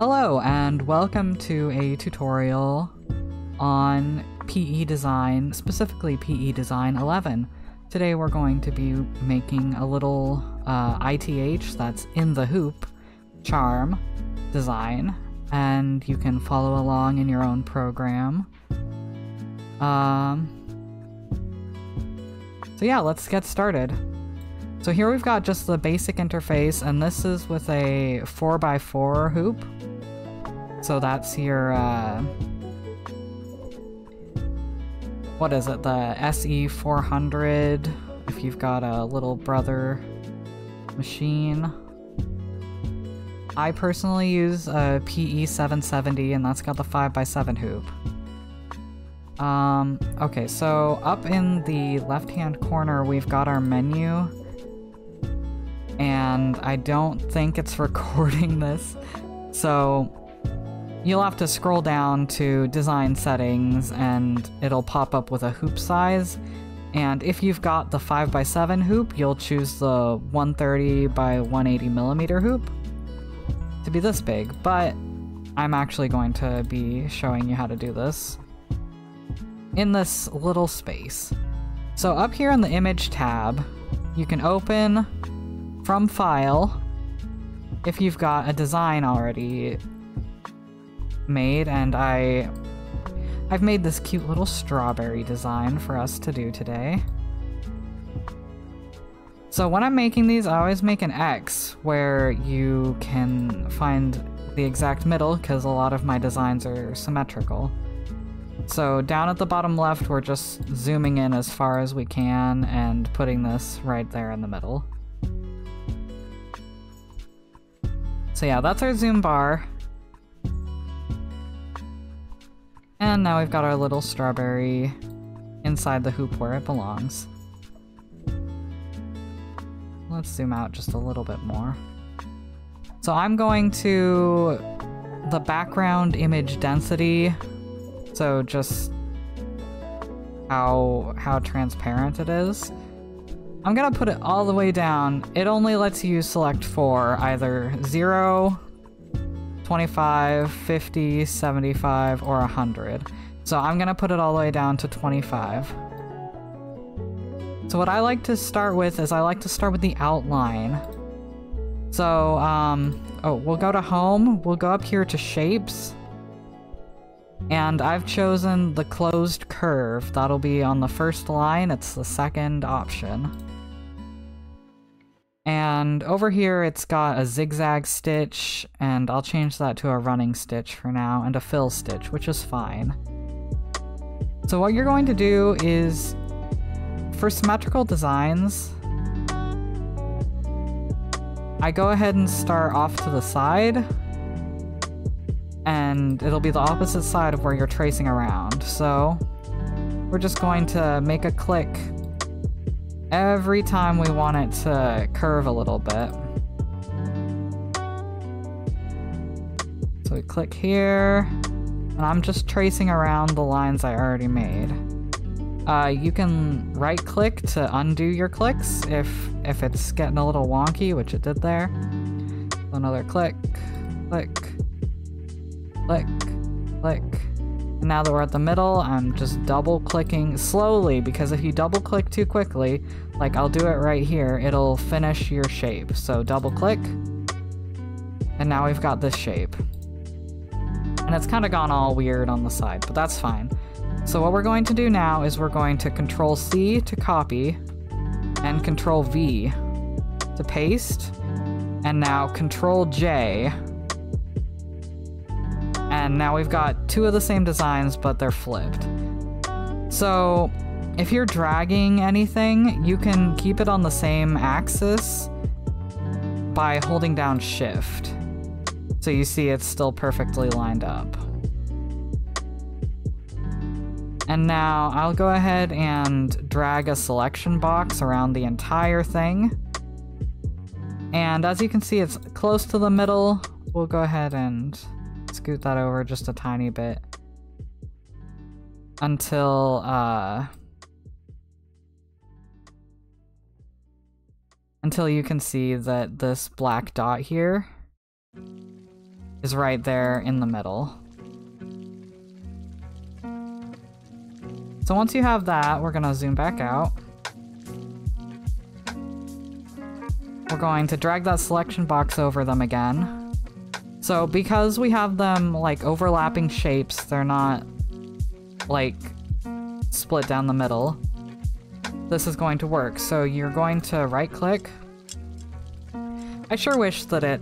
Hello and welcome to a tutorial on PE Design, specifically PE Design 11. Today we're going to be making a little uh, ITH that's in the hoop charm design and you can follow along in your own program. Um, so yeah, let's get started. So here we've got just the basic interface, and this is with a 4x4 hoop. So that's your, uh, what is it, the SE400, if you've got a little brother machine. I personally use a PE770, and that's got the 5x7 hoop. Um, okay, so up in the left-hand corner, we've got our menu. And I don't think it's recording this. So you'll have to scroll down to design settings and it'll pop up with a hoop size. And if you've got the 5x7 hoop, you'll choose the 130 by 180 millimeter hoop to be this big, but I'm actually going to be showing you how to do this in this little space. So up here in the image tab, you can open from file if you've got a design already made and I I've made this cute little strawberry design for us to do today. So when I'm making these, I always make an X where you can find the exact middle because a lot of my designs are symmetrical. So down at the bottom left, we're just zooming in as far as we can and putting this right there in the middle. So yeah, that's our zoom bar. And now we've got our little strawberry inside the hoop where it belongs. Let's zoom out just a little bit more. So I'm going to the background image density. So just how how transparent it is. I'm gonna put it all the way down. It only lets you select for either 0, 25, 50, 75, or 100. So I'm gonna put it all the way down to 25. So what I like to start with is I like to start with the outline. So, um, oh, we'll go to home, we'll go up here to shapes, and I've chosen the closed curve. That'll be on the first line, it's the second option. And over here it's got a zigzag stitch, and I'll change that to a running stitch for now, and a fill stitch, which is fine. So what you're going to do is, for symmetrical designs, I go ahead and start off to the side, and it'll be the opposite side of where you're tracing around. So we're just going to make a click every time we want it to curve a little bit. So we click here, and I'm just tracing around the lines I already made. Uh, you can right click to undo your clicks if if it's getting a little wonky, which it did there. Another click, click, click, click. Now that we're at the middle, I'm just double clicking slowly because if you double click too quickly, like I'll do it right here, it'll finish your shape. So double click, and now we've got this shape. And it's kind of gone all weird on the side, but that's fine. So what we're going to do now is we're going to control C to copy and control V to paste and now control J and now we've got two of the same designs, but they're flipped. So if you're dragging anything, you can keep it on the same axis by holding down shift. So you see it's still perfectly lined up. And now I'll go ahead and drag a selection box around the entire thing. And as you can see, it's close to the middle. We'll go ahead and scoot that over just a tiny bit until uh until you can see that this black dot here is right there in the middle. So once you have that, we're gonna zoom back out. We're going to drag that selection box over them again. So because we have them like overlapping shapes, they're not like split down the middle. This is going to work. So you're going to right click. I sure wish that it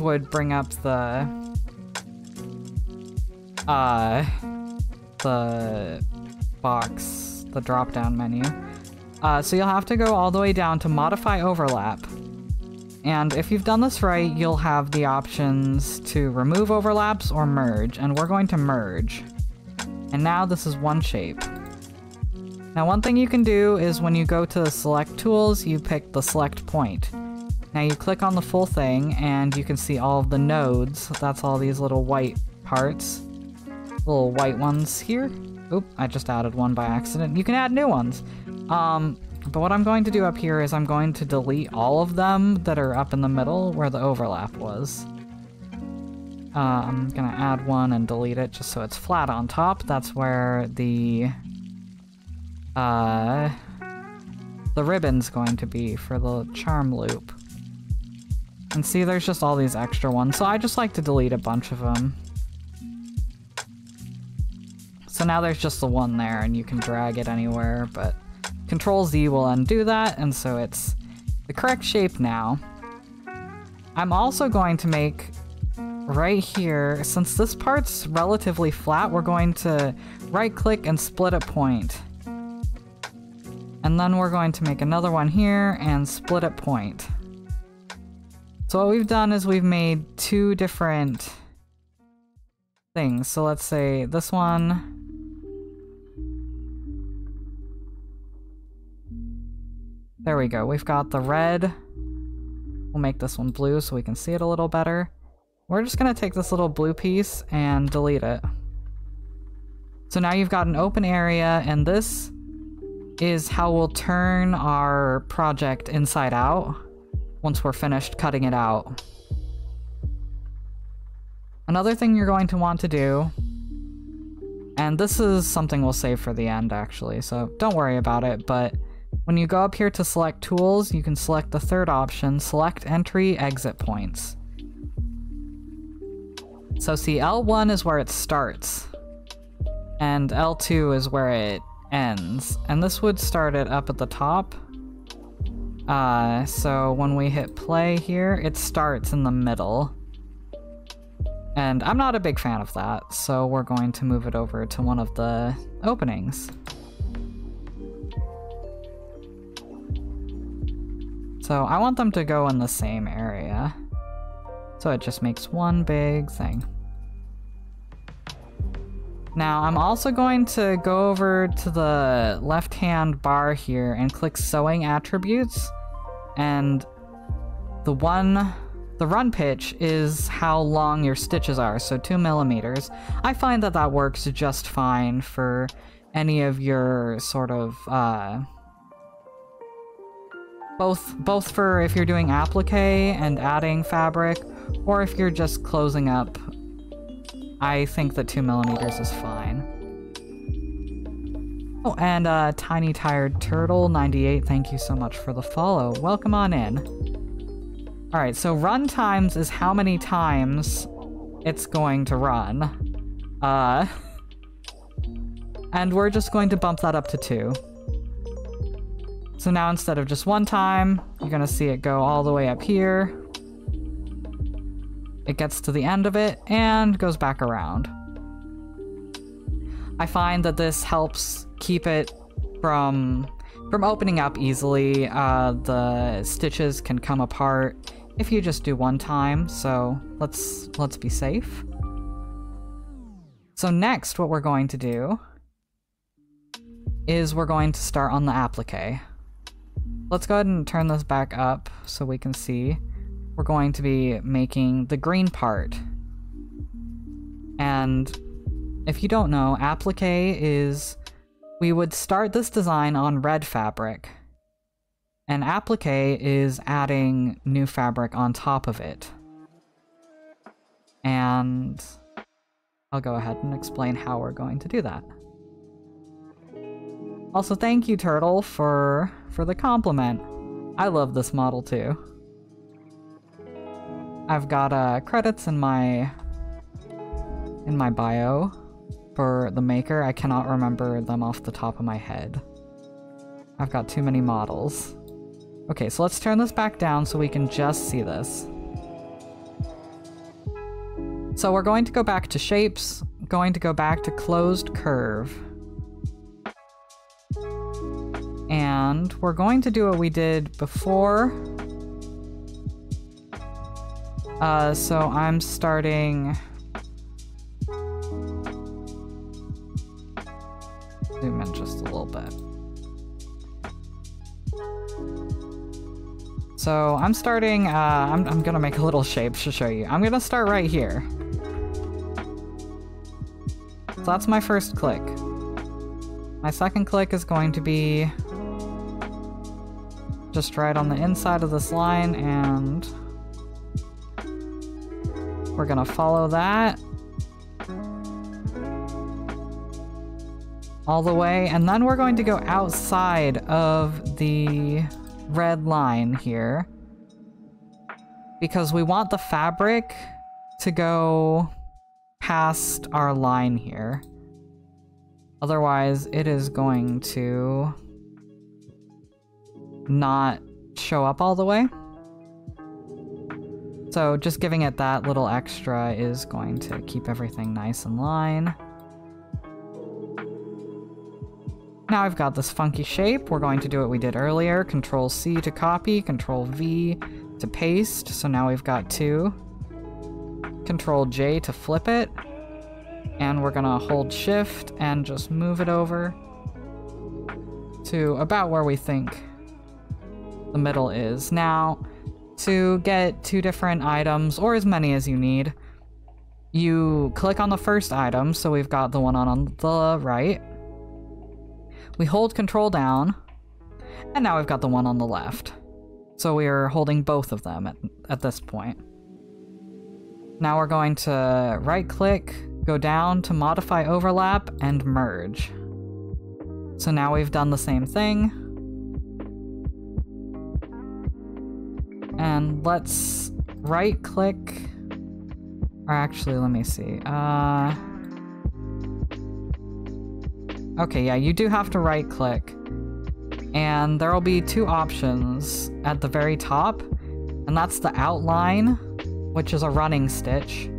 would bring up the uh the box, the drop down menu. Uh, so you'll have to go all the way down to modify overlap. And if you've done this right, you'll have the options to remove overlaps or merge, and we're going to merge. And now this is one shape. Now one thing you can do is when you go to select tools, you pick the select point. Now you click on the full thing and you can see all of the nodes. That's all these little white parts. Little white ones here. Oop, I just added one by accident. You can add new ones. Um, but what I'm going to do up here is I'm going to delete all of them that are up in the middle where the overlap was. Uh, I'm gonna add one and delete it just so it's flat on top. That's where the uh, the ribbon's going to be for the charm loop. And see, there's just all these extra ones, so I just like to delete a bunch of them. So now there's just the one there, and you can drag it anywhere, but Control Z will undo that, and so it's the correct shape now. I'm also going to make right here, since this part's relatively flat, we're going to right click and split a point. And then we're going to make another one here and split a point. So what we've done is we've made two different things. So let's say this one There we go. We've got the red. We'll make this one blue so we can see it a little better. We're just going to take this little blue piece and delete it. So now you've got an open area, and this is how we'll turn our project inside out once we're finished cutting it out. Another thing you're going to want to do, and this is something we'll save for the end actually, so don't worry about it, but when you go up here to select tools, you can select the third option, select entry exit points. So see, L1 is where it starts, and L2 is where it ends. And this would start it up at the top. Uh, so when we hit play here, it starts in the middle. And I'm not a big fan of that, so we're going to move it over to one of the openings. So I want them to go in the same area. So it just makes one big thing. Now I'm also going to go over to the left-hand bar here and click Sewing Attributes. And the one, the run pitch is how long your stitches are, so two millimeters. I find that that works just fine for any of your sort of, uh, both, both for if you're doing applique and adding fabric, or if you're just closing up. I think that 2 millimeters is fine. Oh, and uh, Tiny Tired Turtle 98, thank you so much for the follow. Welcome on in. Alright, so run times is how many times it's going to run. Uh, and we're just going to bump that up to 2. So now instead of just one time, you're gonna see it go all the way up here. It gets to the end of it and goes back around. I find that this helps keep it from from opening up easily. Uh, the stitches can come apart if you just do one time, so let's let's be safe. So next, what we're going to do is we're going to start on the applique. Let's go ahead and turn this back up so we can see. We're going to be making the green part. And if you don't know, applique is... We would start this design on red fabric. And applique is adding new fabric on top of it. And I'll go ahead and explain how we're going to do that. Also, thank you, Turtle, for, for the compliment. I love this model too. I've got uh, credits in my in my bio for the maker. I cannot remember them off the top of my head. I've got too many models. Okay, so let's turn this back down so we can just see this. So we're going to go back to shapes, going to go back to closed curve. And we're going to do what we did before. Uh, so I'm starting... Zoom in just a little bit. So I'm starting, uh, I'm, I'm gonna make a little shape to show you. I'm gonna start right here. So that's my first click. My second click is going to be just right on the inside of this line and we're gonna follow that all the way and then we're going to go outside of the red line here because we want the fabric to go past our line here. Otherwise, it is going to not show up all the way. So just giving it that little extra is going to keep everything nice in line. Now I've got this funky shape. We're going to do what we did earlier. Control C to copy, Control V to paste. So now we've got two. Control J to flip it. And we're gonna hold shift and just move it over to about where we think the middle is. Now, to get two different items, or as many as you need, you click on the first item, so we've got the one on on the right. We hold control down, and now we've got the one on the left. So we are holding both of them at, at this point. Now we're going to right click, go down to modify overlap, and merge. So now we've done the same thing. Let's right click, or actually let me see. Uh, okay, yeah, you do have to right click. And there will be two options at the very top, and that's the outline, which is a running stitch,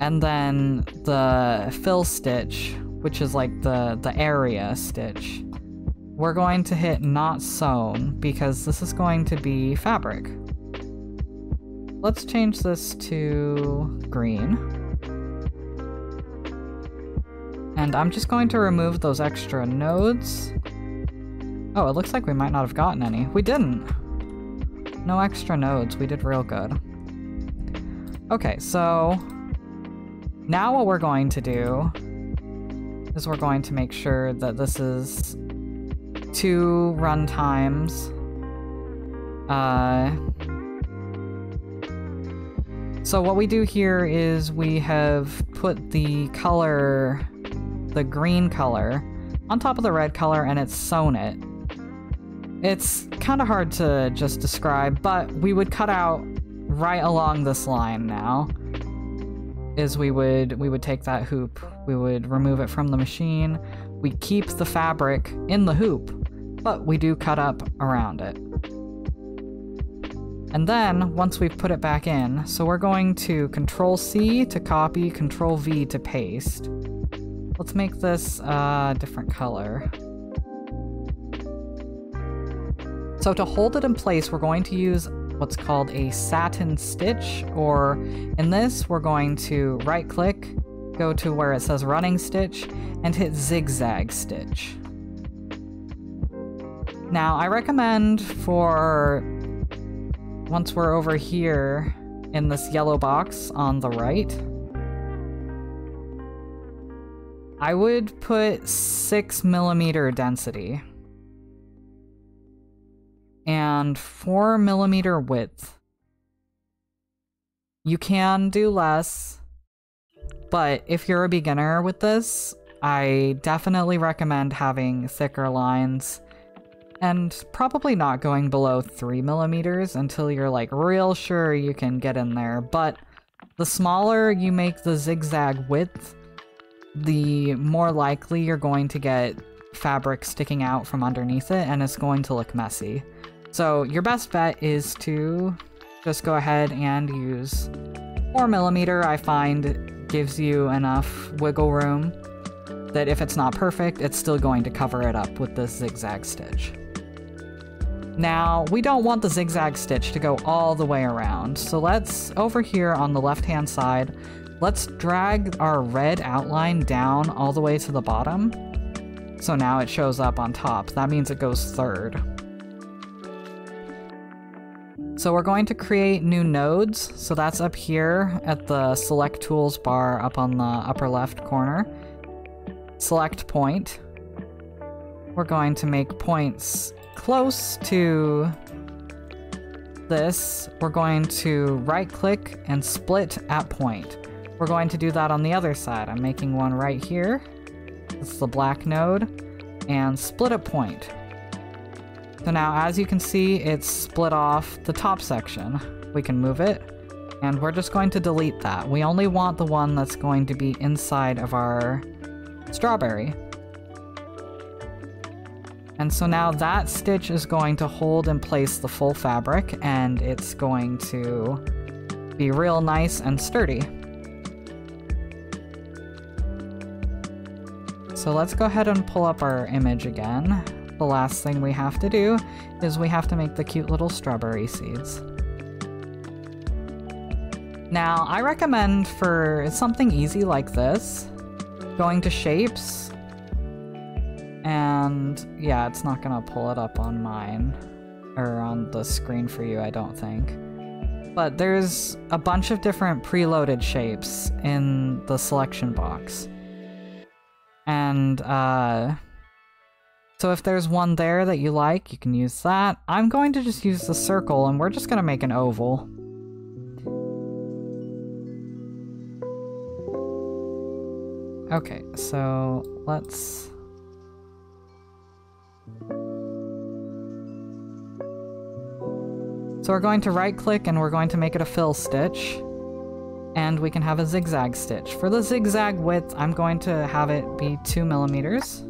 and then the fill stitch, which is like the, the area stitch. We're going to hit not sewn because this is going to be fabric. Let's change this to green. And I'm just going to remove those extra nodes. Oh, it looks like we might not have gotten any. We didn't. No extra nodes. We did real good. Okay, so now what we're going to do is we're going to make sure that this is two run times. Uh, so what we do here is we have put the color, the green color, on top of the red color and it's sewn it. It's kind of hard to just describe, but we would cut out right along this line now. Is we would we would take that hoop, we would remove it from the machine, we keep the fabric in the hoop, but we do cut up around it. And then, once we've put it back in, so we're going to Control C to copy, Control V to paste. Let's make this a different color. So to hold it in place, we're going to use what's called a satin stitch, or in this, we're going to right click, go to where it says running stitch, and hit zigzag stitch. Now, I recommend for once we're over here in this yellow box on the right, I would put 6 millimeter density and 4 millimeter width. You can do less, but if you're a beginner with this, I definitely recommend having thicker lines and probably not going below 3 millimeters until you're like real sure you can get in there. But the smaller you make the zigzag width, the more likely you're going to get fabric sticking out from underneath it and it's going to look messy. So your best bet is to just go ahead and use 4 millimeter. I find gives you enough wiggle room that if it's not perfect, it's still going to cover it up with this zigzag stitch. Now, we don't want the zigzag stitch to go all the way around, so let's, over here on the left-hand side, let's drag our red outline down all the way to the bottom. So now it shows up on top. That means it goes third. So we're going to create new nodes. So that's up here at the select tools bar up on the upper left corner. Select point. We're going to make points close to this, we're going to right click and split at point. We're going to do that on the other side. I'm making one right here. Is the black node. And split at point. So now, as you can see, it's split off the top section. We can move it, and we're just going to delete that. We only want the one that's going to be inside of our strawberry. And so now that stitch is going to hold in place the full fabric and it's going to be real nice and sturdy. So let's go ahead and pull up our image again. The last thing we have to do is we have to make the cute little strawberry seeds. Now, I recommend for something easy like this, going to shapes, and yeah, it's not gonna pull it up on mine. Or on the screen for you, I don't think. But there's a bunch of different preloaded shapes in the selection box. And, uh... So if there's one there that you like, you can use that. I'm going to just use the circle, and we're just gonna make an oval. Okay, so let's So we're going to right click and we're going to make it a fill stitch. And we can have a zigzag stitch. For the zigzag width, I'm going to have it be two millimeters.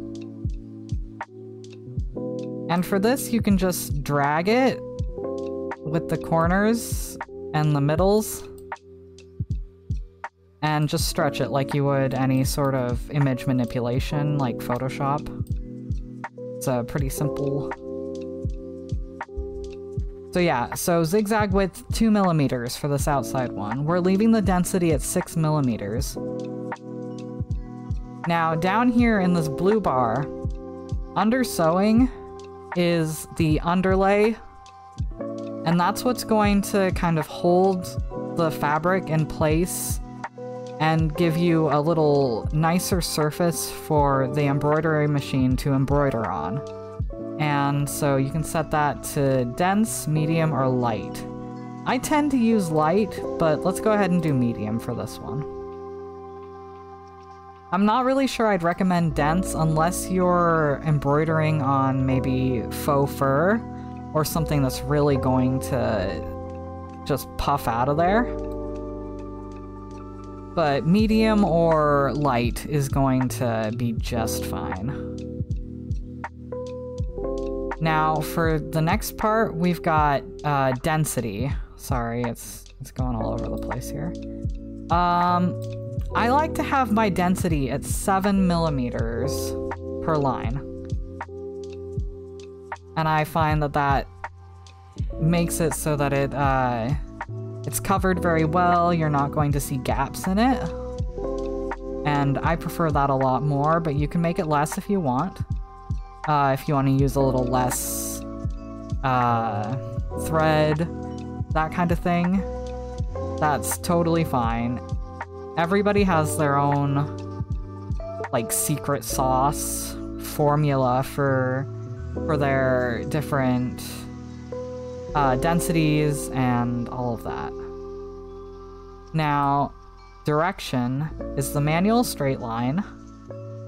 And for this, you can just drag it with the corners and the middles and just stretch it like you would any sort of image manipulation like Photoshop. It's a pretty simple so yeah, so zigzag width 2 millimeters for this outside one. We're leaving the density at 6 millimeters. Now, down here in this blue bar, under sewing is the underlay, and that's what's going to kind of hold the fabric in place and give you a little nicer surface for the embroidery machine to embroider on. And so you can set that to dense, medium, or light. I tend to use light, but let's go ahead and do medium for this one. I'm not really sure I'd recommend dense unless you're embroidering on maybe faux fur or something that's really going to just puff out of there. But medium or light is going to be just fine. Now, for the next part, we've got uh, density. Sorry, it's it's going all over the place here. Um, I like to have my density at 7 millimeters per line. And I find that that makes it so that it, uh, it's covered very well, you're not going to see gaps in it. And I prefer that a lot more, but you can make it less if you want. Uh, if you want to use a little less uh, thread, that kind of thing, that's totally fine. Everybody has their own like secret sauce formula for for their different uh, densities and all of that. Now, direction is the manual straight line.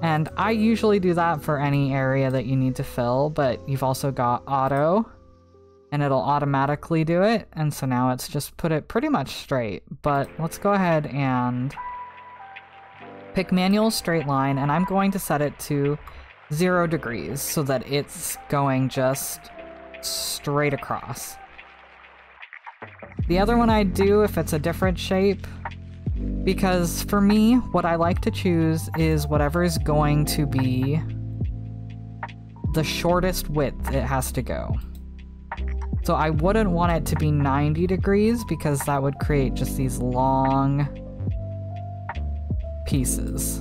And I usually do that for any area that you need to fill, but you've also got auto, and it'll automatically do it. And so now it's just put it pretty much straight. But let's go ahead and pick manual straight line, and I'm going to set it to zero degrees so that it's going just straight across. The other one I do if it's a different shape, because for me, what I like to choose is whatever is going to be the shortest width it has to go. So I wouldn't want it to be 90 degrees because that would create just these long pieces.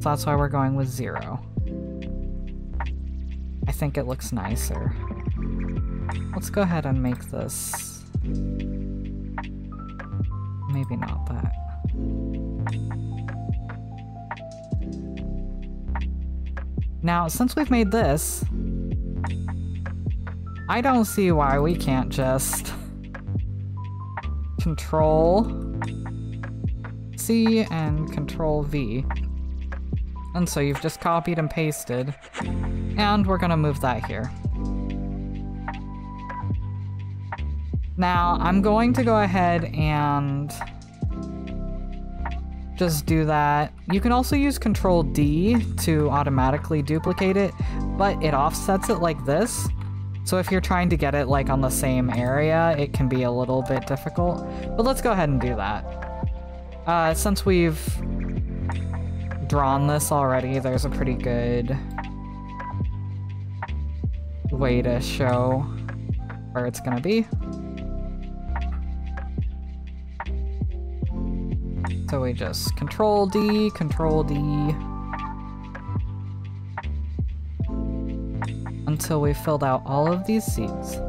So that's why we're going with zero. I think it looks nicer. Let's go ahead and make this... Maybe not that. Now, since we've made this, I don't see why we can't just control C and control V. And so you've just copied and pasted, and we're gonna move that here. Now, I'm going to go ahead and just do that. You can also use Control D to automatically duplicate it, but it offsets it like this. So if you're trying to get it like on the same area, it can be a little bit difficult. But let's go ahead and do that. Uh, since we've drawn this already, there's a pretty good way to show where it's gonna be. So we just control D, control D. Until we filled out all of these seats.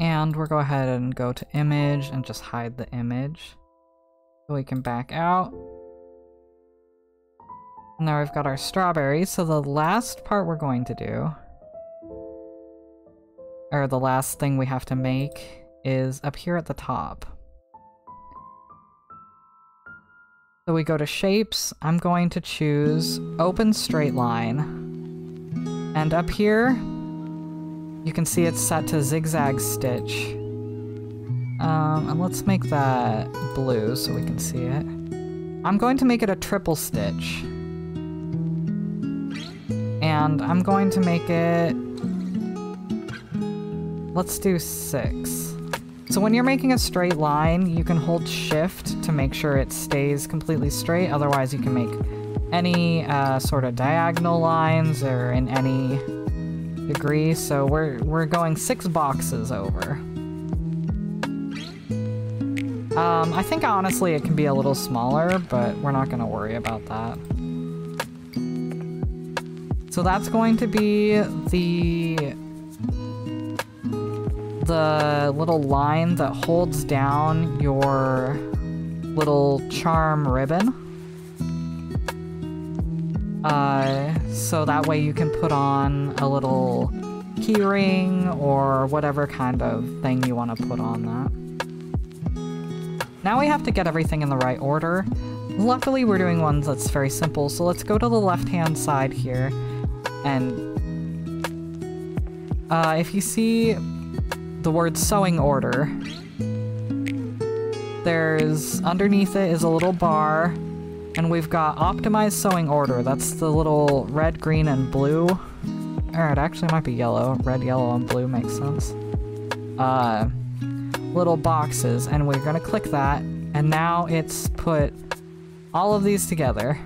And we'll go ahead and go to image and just hide the image. So we can back out. Now we've got our strawberries, so the last part we're going to do, or the last thing we have to make, is up here at the top. So we go to shapes, I'm going to choose open straight line. And up here, you can see it's set to zigzag stitch. Um, and let's make that blue so we can see it. I'm going to make it a triple stitch and I'm going to make it... Let's do six. So when you're making a straight line, you can hold shift to make sure it stays completely straight, otherwise you can make any uh, sort of diagonal lines or in any degree, so we're, we're going six boxes over. Um, I think honestly it can be a little smaller, but we're not going to worry about that. So that's going to be the the little line that holds down your little charm ribbon. Uh, so that way you can put on a little keyring or whatever kind of thing you want to put on that. Now we have to get everything in the right order. Luckily we're doing ones that's very simple, so let's go to the left-hand side here and uh, if you see the word sewing order, there's underneath it is a little bar, and we've got optimized sewing order. That's the little red, green, and blue. Or it actually might be yellow. Red, yellow, and blue makes sense. Uh, little boxes, and we're gonna click that, and now it's put all of these together.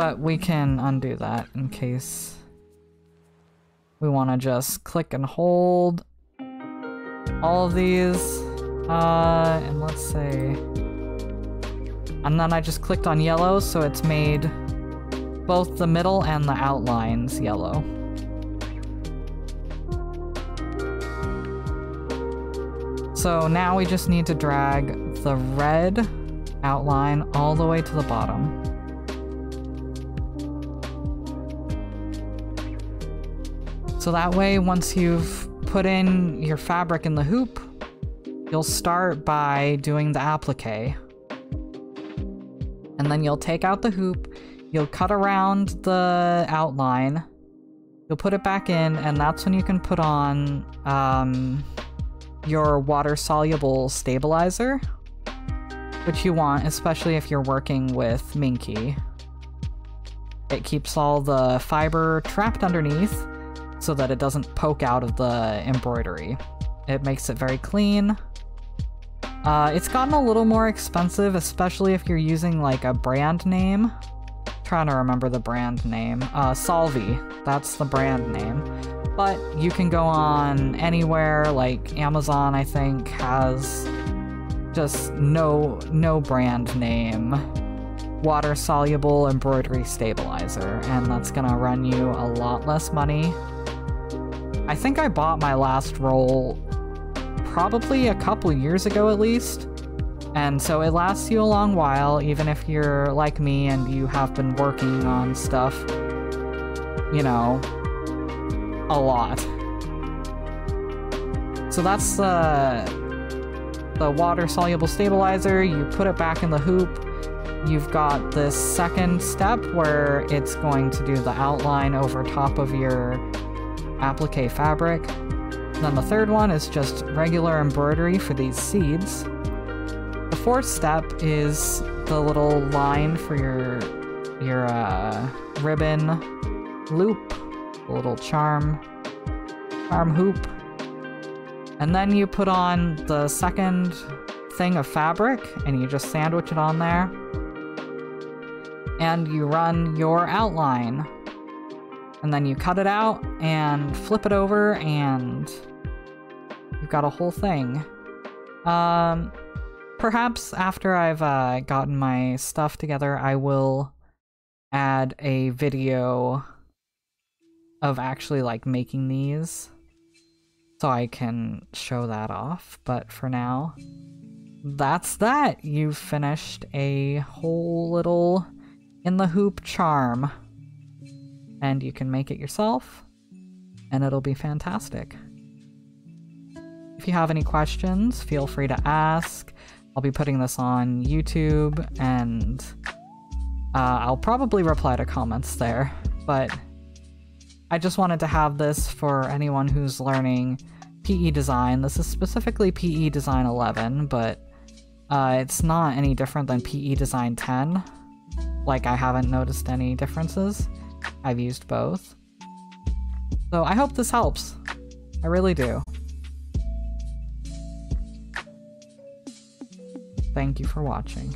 But we can undo that in case we want to just click and hold all of these. Uh, and let's say... And then I just clicked on yellow, so it's made both the middle and the outlines yellow. So now we just need to drag the red outline all the way to the bottom. So that way, once you've put in your fabric in the hoop, you'll start by doing the applique. And then you'll take out the hoop, you'll cut around the outline, you'll put it back in, and that's when you can put on um, your water-soluble stabilizer, which you want, especially if you're working with Minky. It keeps all the fiber trapped underneath, so that it doesn't poke out of the embroidery. It makes it very clean. Uh, it's gotten a little more expensive, especially if you're using like a brand name. trying to remember the brand name. Uh, Solvy, that's the brand name. But you can go on anywhere, like Amazon I think has just no no brand name water soluble embroidery stabilizer and that's gonna run you a lot less money I think I bought my last roll probably a couple years ago at least. And so it lasts you a long while, even if you're like me and you have been working on stuff, you know, a lot. So that's the, the water-soluble stabilizer. You put it back in the hoop. You've got this second step where it's going to do the outline over top of your applique fabric. then the third one is just regular embroidery for these seeds. The fourth step is the little line for your your uh, ribbon loop, the little charm charm hoop. And then you put on the second thing of fabric and you just sandwich it on there. And you run your outline and then you cut it out and flip it over and you've got a whole thing. Um, perhaps after I've uh, gotten my stuff together, I will add a video of actually like making these so I can show that off. But for now, that's that. You've finished a whole little in the hoop charm and you can make it yourself, and it'll be fantastic. If you have any questions, feel free to ask. I'll be putting this on YouTube, and uh, I'll probably reply to comments there, but I just wanted to have this for anyone who's learning PE Design. This is specifically PE Design 11, but uh, it's not any different than PE Design 10. Like, I haven't noticed any differences. I've used both. So I hope this helps. I really do. Thank you for watching.